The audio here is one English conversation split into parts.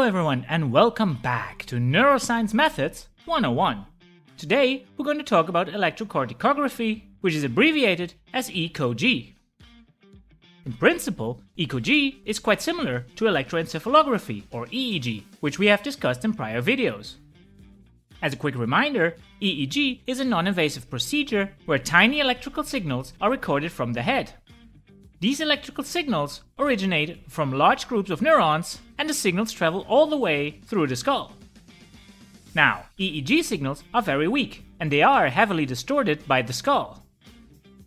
Hello, everyone, and welcome back to Neuroscience Methods 101. Today, we're going to talk about electrocorticography, which is abbreviated as ECOG. In principle, ECOG is quite similar to electroencephalography, or EEG, which we have discussed in prior videos. As a quick reminder, EEG is a non invasive procedure where tiny electrical signals are recorded from the head. These electrical signals originate from large groups of neurons, and the signals travel all the way through the skull. Now, EEG signals are very weak, and they are heavily distorted by the skull.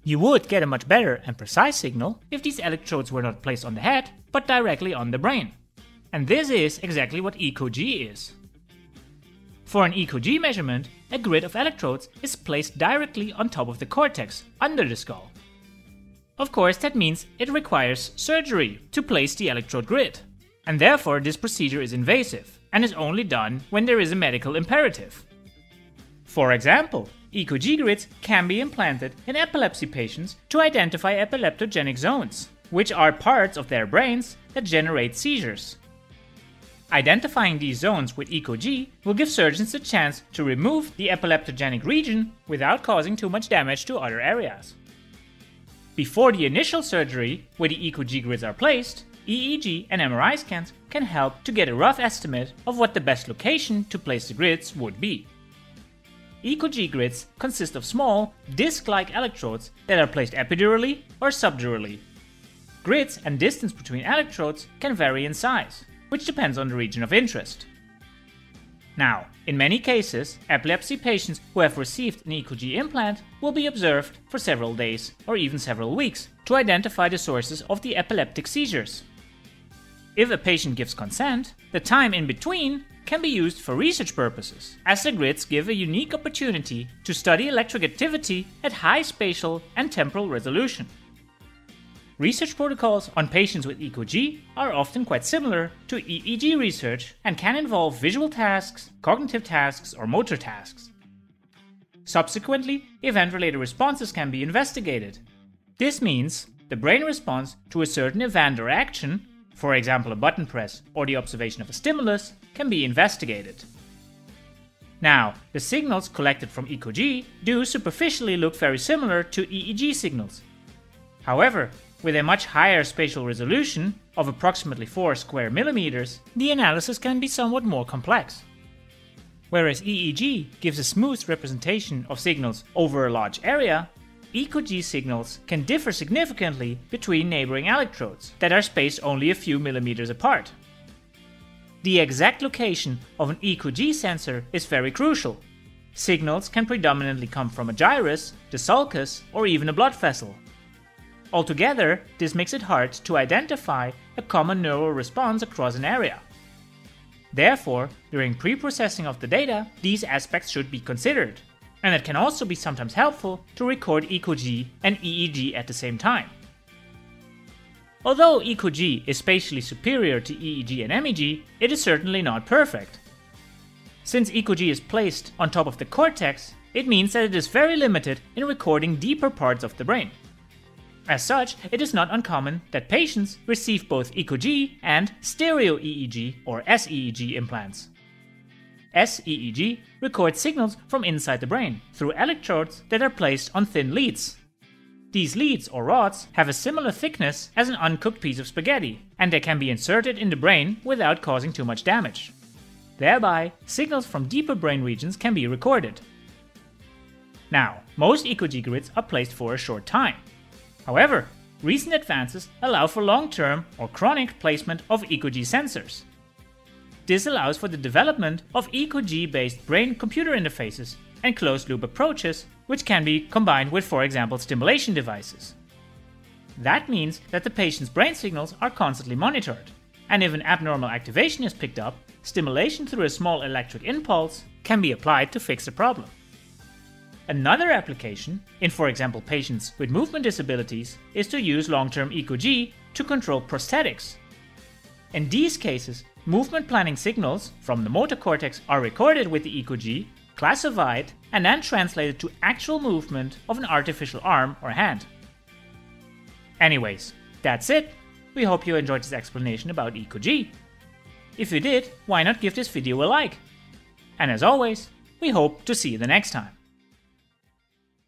You would get a much better and precise signal if these electrodes were not placed on the head, but directly on the brain. And this is exactly what ECOG is. For an ECOG measurement, a grid of electrodes is placed directly on top of the cortex, under the skull. Of course, that means it requires surgery to place the electrode grid, and therefore this procedure is invasive and is only done when there is a medical imperative. For example, ECOG grids can be implanted in epilepsy patients to identify epileptogenic zones, which are parts of their brains that generate seizures. Identifying these zones with ECOG will give surgeons a chance to remove the epileptogenic region without causing too much damage to other areas. Before the initial surgery, where the ECOG grids are placed, EEG and MRI scans can help to get a rough estimate of what the best location to place the grids would be. ECOG grids consist of small, disc-like electrodes that are placed epidurally or subdurally. Grids and distance between electrodes can vary in size, which depends on the region of interest. Now, in many cases, epilepsy patients who have received an ECOG implant will be observed for several days or even several weeks to identify the sources of the epileptic seizures. If a patient gives consent, the time in between can be used for research purposes, as the grids give a unique opportunity to study electric activity at high spatial and temporal resolution. Research protocols on patients with ECOG are often quite similar to EEG research and can involve visual tasks, cognitive tasks, or motor tasks. Subsequently, event related responses can be investigated. This means the brain response to a certain event or action, for example a button press or the observation of a stimulus, can be investigated. Now, the signals collected from ECOG do superficially look very similar to EEG signals. However, with a much higher spatial resolution of approximately 4 square millimeters, the analysis can be somewhat more complex. Whereas EEG gives a smooth representation of signals over a large area, ECOG signals can differ significantly between neighboring electrodes that are spaced only a few millimeters apart. The exact location of an ECOG sensor is very crucial. Signals can predominantly come from a gyrus, the sulcus, or even a blood vessel, Altogether, this makes it hard to identify a common neural response across an area. Therefore, during pre-processing of the data, these aspects should be considered, and it can also be sometimes helpful to record ECOG and EEG at the same time. Although ECOG is spatially superior to EEG and MEG, it is certainly not perfect. Since ECOG is placed on top of the cortex, it means that it is very limited in recording deeper parts of the brain. As such, it is not uncommon that patients receive both ECOG and stereo EEG or SEEG implants. SEEG records signals from inside the brain through electrodes that are placed on thin leads. These leads or rods have a similar thickness as an uncooked piece of spaghetti, and they can be inserted in the brain without causing too much damage. Thereby, signals from deeper brain regions can be recorded. Now, most ECOG grids are placed for a short time, However, recent advances allow for long-term or chronic placement of ECOG sensors. This allows for the development of ECOG-based brain-computer interfaces and closed-loop approaches, which can be combined with, for example, stimulation devices. That means that the patient's brain signals are constantly monitored, and if an abnormal activation is picked up, stimulation through a small electric impulse can be applied to fix the problem. Another application, in for example patients with movement disabilities, is to use long-term ECOG to control prosthetics. In these cases, movement planning signals from the motor cortex are recorded with the ECOG, classified, and then translated to actual movement of an artificial arm or hand. Anyways, that's it. We hope you enjoyed this explanation about ECOG. If you did, why not give this video a like? And as always, we hope to see you the next time.